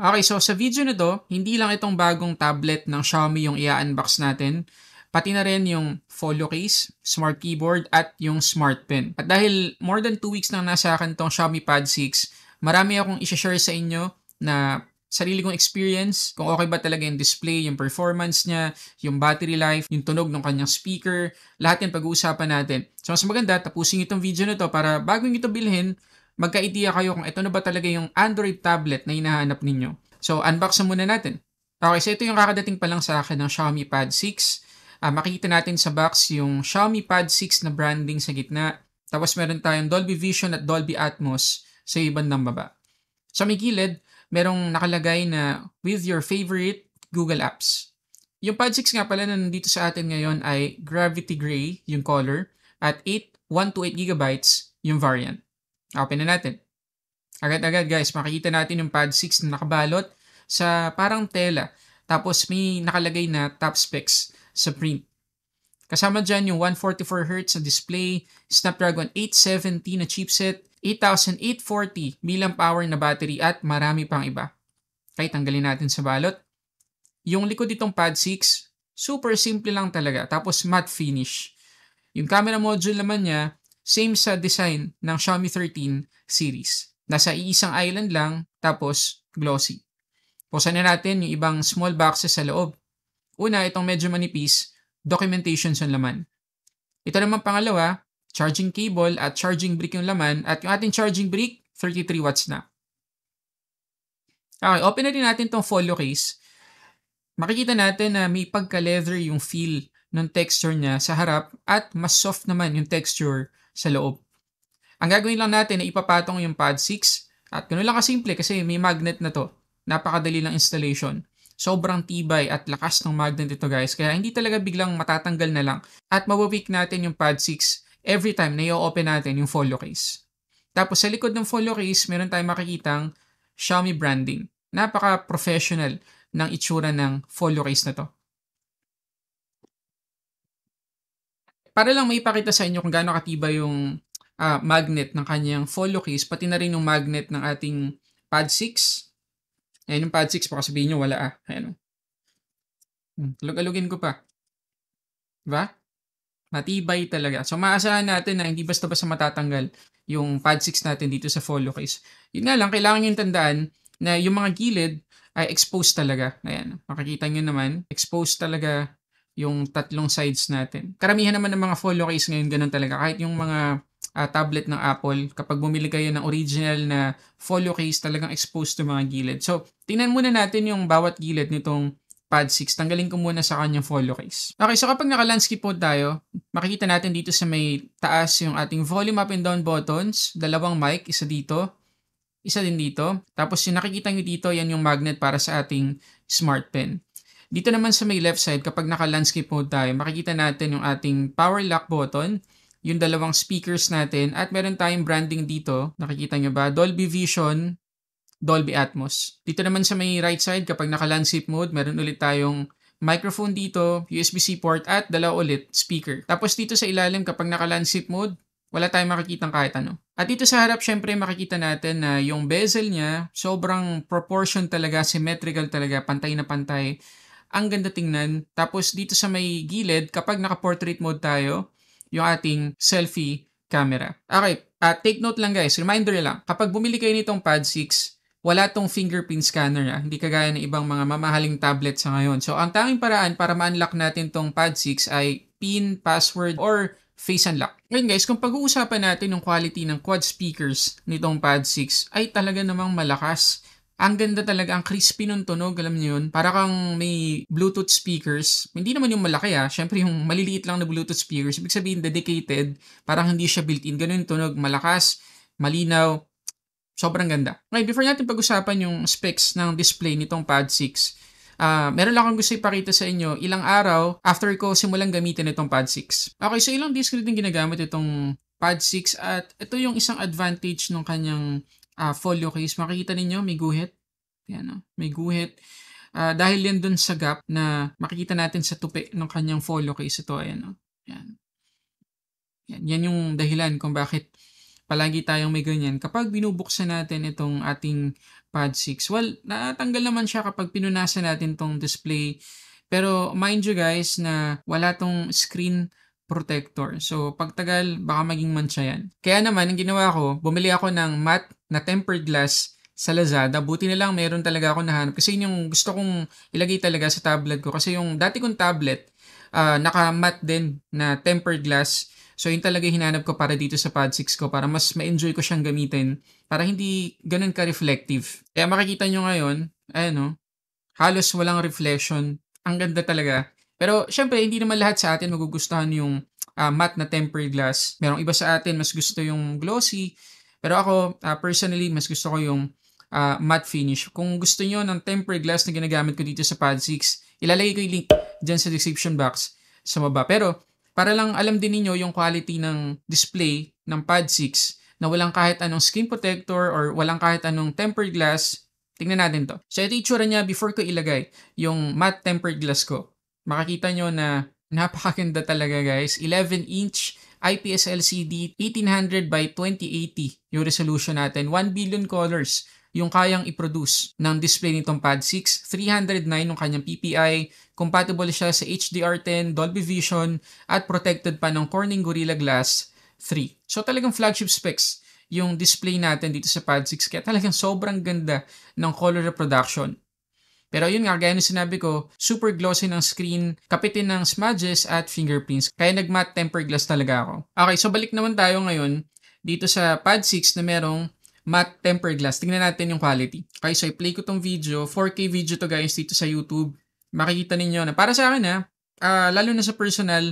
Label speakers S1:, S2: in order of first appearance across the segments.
S1: Okay, so sa video na to, hindi lang itong bagong tablet ng Xiaomi yung i-unbox natin, pati na rin yung folio case, smart keyboard, at yung smart pen. At dahil more than 2 weeks nang nasa akin tong Xiaomi Pad 6, marami akong i-share sa inyo na sarili kong experience, kung okay ba talaga yung display, yung performance niya, yung battery life, yung tunog ng kanyang speaker, lahat yan pag-uusapan natin. So mas maganda, tapusin itong video na to para bago nyo ito bilhin, magka-idea kayo kung ito na ba talaga yung Android tablet na hinahanap ninyo. So, unbox na muna natin. Okay, so ito yung kakadating pa lang sa akin ng Xiaomi Pad 6. Uh, makikita natin sa box yung Xiaomi Pad 6 na branding sa gitna. Tapos meron tayong Dolby Vision at Dolby Atmos sa ibang ng baba. Sa may gilid, merong nakalagay na with your favorite Google Apps. Yung Pad 6 nga pala na nandito sa atin ngayon ay Gravity Gray, yung color, at 8, 128 GB yung variant. Open na natin. Agad-agad guys, makikita natin yung pad 6 na nakabalot sa parang tela. Tapos may nakalagay na top specs sa print. Kasama dyan yung 144Hz na display, Snapdragon 870 na chipset, 8840 mAh na battery at marami pang iba. Kaya tanggalin natin sa balot. Yung likod itong pad 6, super simple lang talaga. Tapos matte finish. Yung camera module naman niya, Same sa design ng Xiaomi 13 series. Nasa iisang island lang, tapos glossy. Pusan na natin yung ibang small boxes sa loob. Una, itong medyo manipis, documentation sa laman. Ito naman pangalawa, charging cable at charging brick yung laman at yung ating charging brick, 33 watts na. Okay, open na din natin tong folio case. Makikita natin na may pagka-leather yung feel ng texture niya sa harap at mas soft naman yung texture sa loob. Ang gagawin lang natin ay ipapatong yung pad 6 at ganoon lang kasimple kasi may magnet na to. Napakadali lang installation. Sobrang tibay at lakas ng magnet ito guys kaya hindi talaga biglang matatanggal na lang at mawaweak natin yung pad 6 every time na i-open natin yung folio case. Tapos sa likod ng folio case, meron tayong makikitang Xiaomi branding. Napaka-professional ng itsura ng folio case na to. Para lang maipakita sa inyo kung gaano katibay yung uh, magnet ng kanyang folio case, pati na rin yung magnet ng ating pad 6. Ayan yung pad 6, baka sabihin nyo wala ah. Ayan o. Hmm, alugin ko pa. Diba? Matibay talaga. So maasahan natin na hindi basta-basta matatanggal yung pad 6 natin dito sa folio case. Yun nga lang, kailangan yung tandaan na yung mga gilid ay exposed talaga. Ayan, makikita nyo naman, exposed talaga yung tatlong sides natin. Karamihan naman ng mga folio case ngayon ganun talaga. Kahit yung mga uh, tablet ng Apple, kapag bumili kayo ng original na folio case, talagang exposed to mga gilid. So, tingnan muna natin yung bawat gilid nitong pad 6. Tanggalin ko muna sa kanyang folio case. Okay, so kapag naka-landscape mode tayo, makikita natin dito sa may taas yung ating volume up and down buttons, dalawang mic, isa dito, isa din dito. Tapos yung nakikita nyo dito, yan yung magnet para sa ating smart pen. Dito naman sa may left side, kapag naka-landscape mode tayo, makikita natin yung ating power lock button, yung dalawang speakers natin, at meron tayong branding dito. Nakikita nyo ba? Dolby Vision, Dolby Atmos. Dito naman sa may right side, kapag naka-landscape mode, meron ulit tayong microphone dito, USB-C port, at dalawa ulit speaker. Tapos dito sa ilalim, kapag naka-landscape mode, wala tayong makikita kahit ano. At dito sa harap, syempre makikita natin na yung bezel niya, sobrang proportion talaga, symmetrical talaga, pantay na pantay ang ganda tingnan. Tapos dito sa may gilid, kapag naka-portrait mode tayo, yung ating selfie camera. Okay, uh, take note lang guys, reminder lang, kapag bumili kayo nitong Pad 6, wala tong fingerprint scanner ah. Hindi kagaya ng ibang mga mamahaling tablet sa ngayon. So, ang tanging paraan para ma-unlock natin tong Pad 6 ay PIN, password, or face unlock. Ngayon guys, kung pag-uusapan natin yung quality ng quad speakers nitong Pad 6, ay talaga namang malakas. Ang ganda talaga, ang crispy nung tunog, alam niyo yun. Para kang may Bluetooth speakers. Hindi naman yung malaki ah. Siyempre yung maliliit lang na Bluetooth speakers. Ibig sabihin dedicated, parang hindi siya built-in. Ganun yung tunog, malakas, malinaw. Sobrang ganda. Ngayon, before natin pag-usapan yung specs ng display nitong Pad 6, uh, meron lang akong gusto ipakita sa inyo ilang araw after ko simulang gamitin itong Pad 6. Okay, so ilang disc din ginagamit itong Pad 6 at ito yung isang advantage ng kanyang uh, folio case, makikita ninyo may guhit. Yan, no? may guhit. Uh, dahil yan dun sa gap na makikita natin sa tupi ng kanyang folio case ito. Ayan, no? yan. yan. Yan yung dahilan kung bakit palagi tayong may ganyan. Kapag binubuksan natin itong ating Pad 6. Well, natanggal naman siya kapag pinunasan natin tong display. Pero mind you guys na wala tong screen protector. So, pagtagal, baka maging mancha yan. Kaya naman, ang ginawa ko, bumili ako ng matte na tempered glass sa Lazada. Buti na lang meron talaga ako nahanap. Kasi yun yung gusto kong ilagay talaga sa tablet ko. Kasi yung dati kong tablet, uh, naka-matte din na tempered glass. So, yun talaga hinanap ko para dito sa Pad 6 ko para mas ma-enjoy ko siyang gamitin para hindi ganun ka-reflective. Kaya makikita nyo ngayon, ayan o, halos walang reflection. Ang ganda talaga. Pero, syempre, hindi naman lahat sa atin magugustuhan yung uh, matte na tempered glass. Merong iba sa atin mas gusto yung glossy. Pero ako, uh, personally, mas gusto ko yung uh, matte finish. Kung gusto niyo ng tempered glass na ginagamit ko dito sa Pad 6, ilalagay ko yung link dyan sa description box sa baba. Pero, para lang alam din ninyo yung quality ng display ng Pad 6 na walang kahit anong screen protector or walang kahit anong tempered glass, tingnan natin to. So ito itsura niya before ko ilagay yung matte tempered glass ko. Makakita nyo na napakaganda talaga guys. 11 inch IPS LCD 1800 by 2080 yung resolution natin. 1 billion colors yung kayang i-produce ng display nitong Pad 6. 309 yung kanyang PPI, compatible siya sa HDR10, Dolby Vision, at protected pa ng Corning Gorilla Glass 3. So talagang flagship specs yung display natin dito sa Pad 6 kaya talagang sobrang ganda ng color reproduction. Pero yun nga, gaya sinabi ko, super glossy ng screen, kapitin ng smudges at fingerprints. Kaya nag-matte tempered glass talaga ako. Okay, so balik naman tayo ngayon dito sa Pad 6 na merong matte tempered glass. Tingnan natin yung quality. Okay, so i-play ko tong video. 4K video to guys dito sa YouTube. Makikita ninyo na para sa akin ha, uh, lalo na sa personal,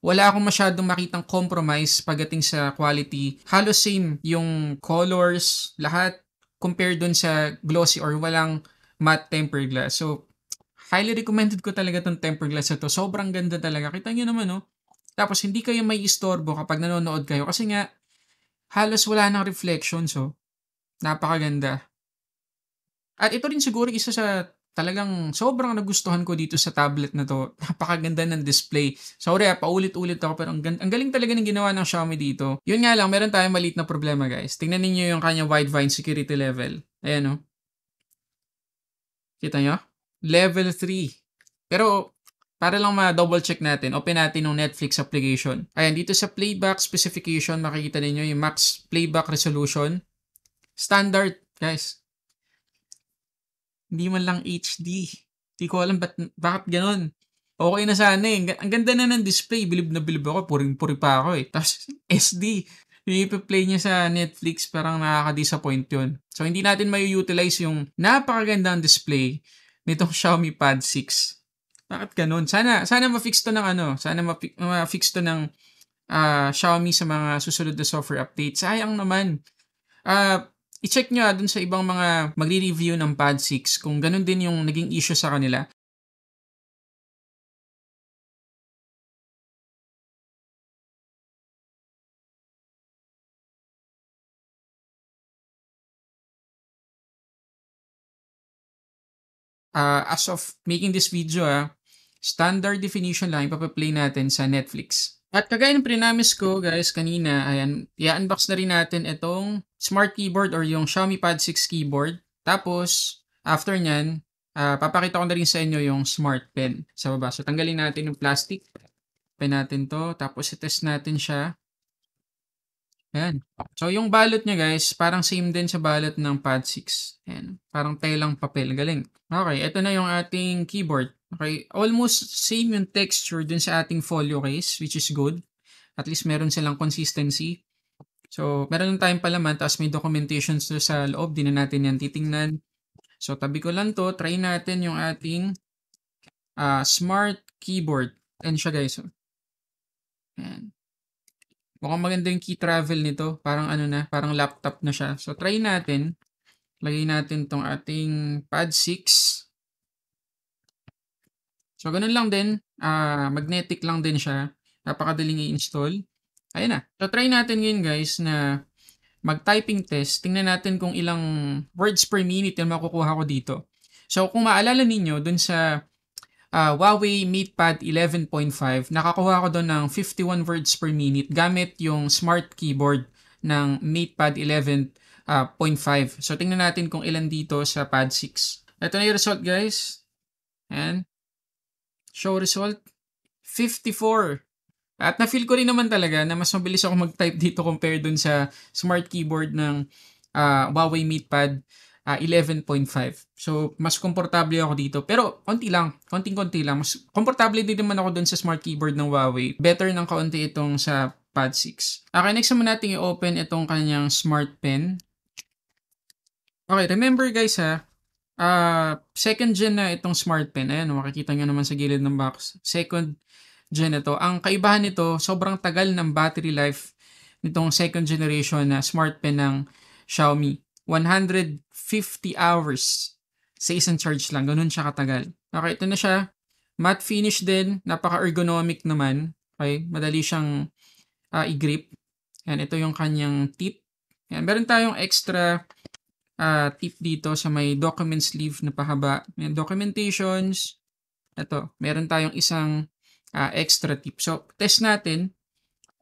S1: wala akong masyadong makitang compromise pagdating sa quality. Halos same yung colors, lahat compared dun sa glossy or walang matte tempered glass. So, highly recommended ko talaga tong tempered glass na. Sobrang ganda talaga. Kita nyo naman, no? Tapos, hindi kayo may istorbo kapag nanonood kayo. Kasi nga, halos wala nang reflections, so. Napakaganda. At ito rin siguro isa sa talagang sobrang nagustuhan ko dito sa tablet na to. Napakaganda ng display. Sorry ah, paulit-ulit ako pero ang, ang galing talaga ng ginawa ng Xiaomi dito. Yun nga lang, meron tayong maliit na problema guys. Tingnan niyo yung kanya Widevine security level. Ayan oh. Kita nyo? Level 3. Pero, para lang ma-double check natin, open natin yung Netflix application. Ayan, dito sa playback specification, makikita ninyo yung max playback resolution. Standard, guys. Hindi man lang HD. Hindi ko alam ba't, bakit ganun. Okay na sana eh. Ang ganda na ng display. Bilib na bilib ako. Puring-puri pa ako eh. Tapos SD. Yung ipi-play niya sa Netflix, parang nakaka-disappoint yun. So, hindi natin may utilize yung napakagandang display nitong Xiaomi Pad 6. Bakit ganun? Sana, sana ma-fix to ng ano, sana ma-fix to ng uh, Xiaomi sa mga susunod na software update. Sayang naman. Uh, i-check nyo dun sa ibang mga magre-review ng Pad 6 kung ganun din yung naging issue sa kanila. Uh, as of making this video, ah, standard definition lang ipapaplay natin sa Netflix. At kagaya ng prinamis ko guys kanina, ayan, i-unbox na rin natin itong smart keyboard or yung Xiaomi Pad 6 keyboard. Tapos, after nyan, uh, papakita ko na rin sa inyo yung smart pen sa baba. So, tanggalin natin yung plastic. Pen natin to. Tapos, i-test natin siya. Ayan. So, yung balot niya guys, parang same din sa balot ng Pad 6. Ayan. Parang telang papel. Galing. Okay, ito na yung ating keyboard. Okay, almost same yung texture dun sa ating folio case, which is good. At least meron silang consistency. So, meron lang tayong palaman, tapos may documentations to sa loob, di na natin yan titingnan. So, tabi ko lang to, try natin yung ating uh, smart keyboard. Ayan siya guys. Ayan. Mukhang maganda yung key travel nito. Parang ano na, parang laptop na siya. So, try natin. Lagay natin tong ating pad 6. So, ganun lang din. Uh, magnetic lang din siya. Napakadaling i-install. Ayun na. So, try natin ngayon guys na mag-typing test. Tingnan natin kung ilang words per minute yung makukuha ko dito. So, kung maalala ninyo, dun sa uh, Huawei MatePad 11.5, nakakuha ko doon ng 51 words per minute gamit yung smart keyboard ng MatePad 11 uh, 0.5. So, tingnan natin kung ilan dito sa pad 6. Ito na yung result, guys. And, show result, 54. At na-feel ko rin naman talaga na mas mabilis ako mag-type dito compare dun sa smart keyboard ng uh, Huawei MatePad uh, 11.5. So, mas komportable ako dito. Pero, konti lang. Konting-konti lang. Mas komportable din naman ako dun sa smart keyboard ng Huawei. Better ng kaunti itong sa Pad 6. Okay, next naman natin i-open itong kanyang smart pen. Okay, remember guys ha, uh, second gen na itong smart pen. Ayan, makikita nyo naman sa gilid ng box. Second gen ito. Ang kaibahan nito, sobrang tagal ng battery life nitong second generation na smart pen ng Xiaomi. 150 hours sa isang charge lang. Ganun siya katagal. Okay, ito na siya. Matte finish din. Napaka-ergonomic naman. Okay, madali siyang uh, i-grip. Yan, ito yung kanyang tip. Yan, meron tayong extra uh, tip dito sa may document sleeve na pahaba. Yan, documentations. Ito, meron tayong isang uh, extra tip. So, test natin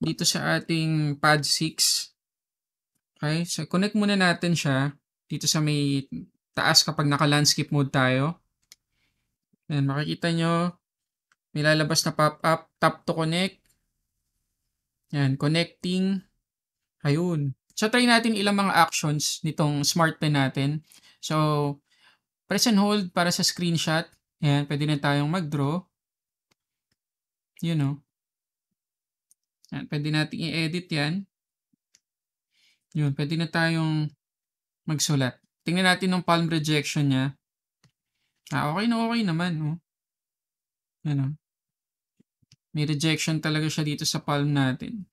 S1: dito sa ating pad 6. Okay, so connect muna natin siya dito sa may taas kapag naka-landscape mode tayo. Ayan, makikita nyo, may lalabas na pop-up, tap to connect. Yan, connecting. Ayun. So, try natin ilang mga actions nitong smart pen natin. So, press and hold para sa screenshot. Ayan, pwede na tayong mag-draw. You know. Yan, pwede natin i-edit yan. Yun, pwede na tayong magsulat. Tingnan natin yung palm rejection niya. Ah, okay na okay naman. Oh. Ano. May rejection talaga siya dito sa palm natin.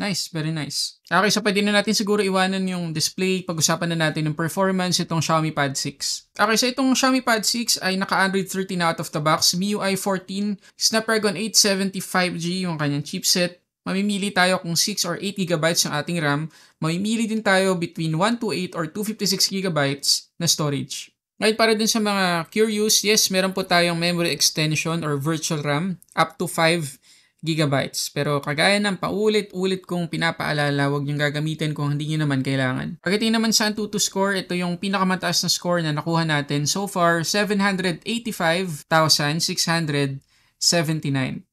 S1: Nice, very nice. Okay, so pwede na natin siguro iwanan yung display. Pag-usapan na natin ng performance itong Xiaomi Pad 6. Okay, so itong Xiaomi Pad 6 ay naka-Android 13 out of the box, MIUI 14, Snapdragon 875G yung kanyang chipset. Mamimili tayo kung 6 or 8 GB yung ating RAM. Mamimili din tayo between 128 or 256 GB na storage. Ngayon para dun sa mga curious, yes, meron po tayong memory extension or virtual RAM up to 5 gigabytes. Pero kagaya ng paulit-ulit kong pinapaalala, huwag yung gagamitin kung hindi nyo naman kailangan. Pagdating naman sa Antutu score, ito yung pinakamataas na score na nakuha natin. So far, 785,679.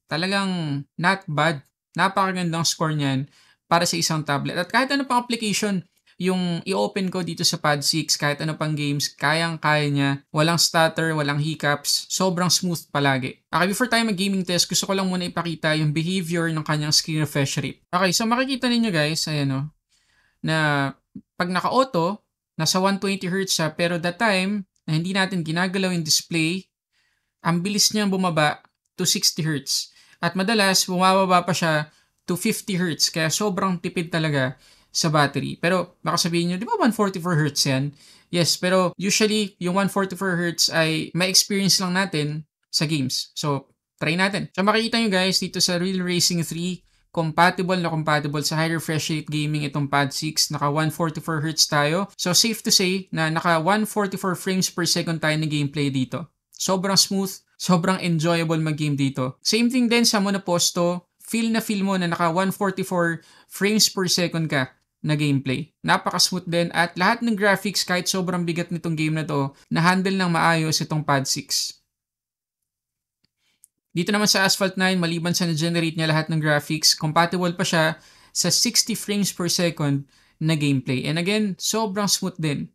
S1: Talagang not bad. Napakagandang score niyan para sa isang tablet. At kahit ano pang application, yung i-open ko dito sa Pad 6, kahit ano pang games, kayang-kaya niya. Walang stutter, walang hiccups. Sobrang smooth palagi. Okay, before tayo mag-gaming test, gusto ko lang muna ipakita yung behavior ng kanyang screen refresh rate. Okay, so makikita ninyo guys, ayan o, na pag naka-auto, nasa 120Hz siya, pero that time, na hindi natin ginagalaw yung display, ang bilis niyang bumaba to 60Hz. At madalas, bumababa pa siya to 50Hz, kaya sobrang tipid talaga sa battery. Pero baka sabihin nyo, di ba 144Hz yan? Yes, pero usually yung 144Hz ay may experience lang natin sa games. So, try natin. So, makikita nyo guys dito sa Real Racing 3, compatible na compatible sa high refresh rate gaming itong Pad 6. Naka 144Hz tayo. So, safe to say na naka 144 frames per second tayo na gameplay dito. Sobrang smooth, sobrang enjoyable mag-game dito. Same thing din sa Monoposto. Feel na feel mo na naka 144 frames per second ka na gameplay. Napaka-smooth din at lahat ng graphics kahit sobrang bigat nitong game na to, na-handle ng maayos itong Pad 6. Dito naman sa Asphalt 9, maliban sa na-generate niya lahat ng graphics, compatible pa siya sa 60 frames per second na gameplay. And again, sobrang smooth din.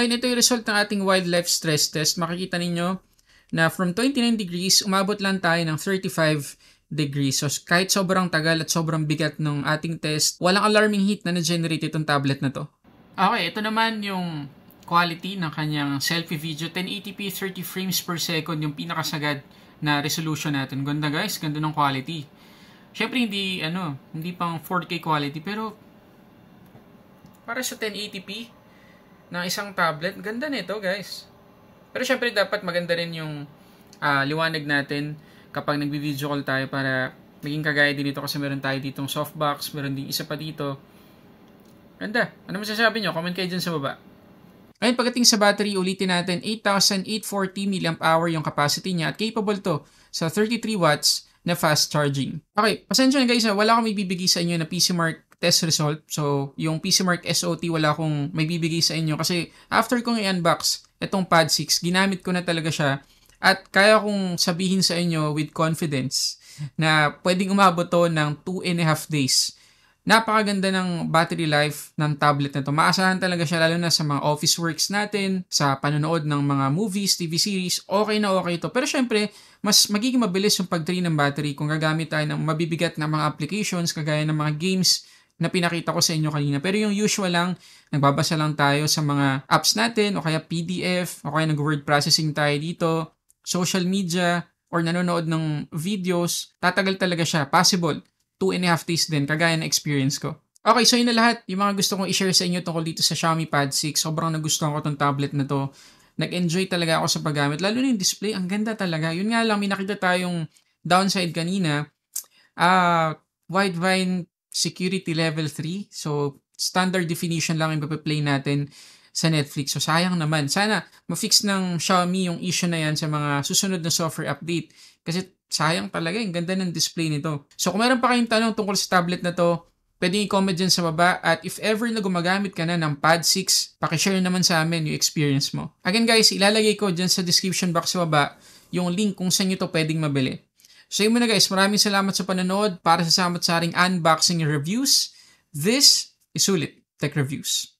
S1: Ngayon, ito yung result ng ating wildlife stress test. Makikita ninyo na from 29 degrees, umabot lang tayo ng 35 degrees. So kahit sobrang tagal at sobrang bigat ng ating test, walang alarming heat na na-generate itong tablet na to. Okay, ito naman yung quality ng kanyang selfie video. 1080p 30 frames per second yung pinakasagad na resolution natin. Ganda guys, ganda ng quality. Syempre hindi ano, hindi pang 4K quality pero para sa 1080p ng isang tablet, ganda nito guys. Pero syempre dapat maganda rin yung uh, liwanag natin kapag nagbi-video call tayo para maging kagaya din dito kasi meron tayo ditong softbox, meron din isa pa dito. Ganda. Ano masasabi nyo? Comment kayo dyan sa baba. Ngayon, pagdating sa battery, ulitin natin, 8,840 mAh yung capacity niya at capable to sa 33 watts na fast charging. Okay, pasensya na guys, ha, wala akong ibibigay sa inyo na PC Mark test result. So, yung PC Mark SOT wala akong may bibigay sa inyo kasi after kong i-unbox itong Pad 6, ginamit ko na talaga siya at kaya kong sabihin sa inyo with confidence na pwedeng umabot to ng 2 and a half days Napakaganda ng battery life ng tablet na to. Maasahan talaga siya lalo na sa mga office works natin, sa panonood ng mga movies, TV series, okay na okay to. Pero syempre, mas magiging mabilis yung pag-drain ng battery kung gagamit tayo ng mabibigat na mga applications kagaya ng mga games na pinakita ko sa inyo kanina. Pero yung usual lang, nagbabasa lang tayo sa mga apps natin o kaya PDF o kaya nag-word processing tayo dito, social media, or nanonood ng videos, tatagal talaga siya. Possible two and a half days din, kagaya na experience ko. Okay, so yun na lahat. Yung mga gusto kong i-share sa inyo tungkol dito sa Xiaomi Pad 6. Sobrang nagustuhan ko tong tablet na to. Nag-enjoy talaga ako sa paggamit. Lalo na yung display, ang ganda talaga. Yun nga lang, may nakita tayong downside kanina. Uh, Widevine Security Level 3. So, standard definition lang yung play natin sa Netflix. So, sayang naman. Sana ma-fix ng Xiaomi yung issue na yan sa mga susunod na software update. Kasi sayang talaga, yung ganda ng display nito. So kung meron pa kayong tanong tungkol sa tablet na to, pwedeng i-comment dyan sa baba at if ever na gumagamit ka na ng Pad 6, pakishare naman sa amin yung experience mo. Again guys, ilalagay ko dyan sa description box sa baba yung link kung saan nyo to pwedeng mabili. So yun muna guys, maraming salamat sa panonood para sa samat sa ating unboxing reviews. This is Sulit Tech Reviews.